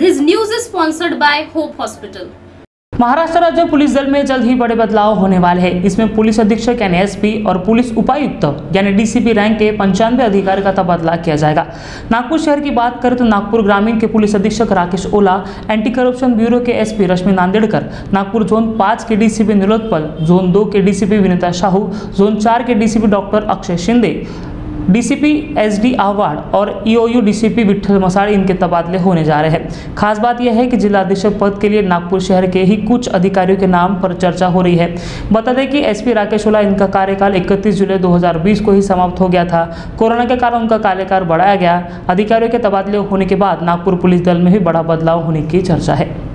This news is sponsored by Hope Hospital. Maharashtra राज्य पुलिस दल में जल्द ही बड़े बदलाव होने वाले हैं इसमें पुलिस अधीक्षक यानी एसपी और पुलिस उपायुक्त यानी डीसीपी रैंक के पंचानवे अधिकारी का तबादला किया जाएगा नागपुर शहर की बात करें तो नागपुर ग्रामीण के पुलिस अधीक्षक Rakesh Ola anti corruption bureau के एसपी रश्मि नांदेड़कर, नागपुर जोन पाँच के डीसीपी निलोत्पल जोन दो के डीसीपी विनीता साहू जोन चार के DCP doctor Akshay Shinde DCP SD Ahwad और ईओयू डीसीपी विठल मसाड़ी इनके तबादले होने जा रहे हैं। खास बात यह है कि जिला अधीक्षक पद के लिए नागपुर शहर के ही कुछ अधिकारियों के नाम पर चर्चा हो रही है। बता दें कि एसपी राकेश ओला इनका कार्यकाल 31 जुलाई 2020 को ही समाप्त हो गया था। कोरोना के कारण उनका कार्यकाल बढ़ाया गया। अधिकारियों के तबादले होने के बाद नागपुर पुलिस दल में भी बड़ा बदलाव होने की चर्चा है।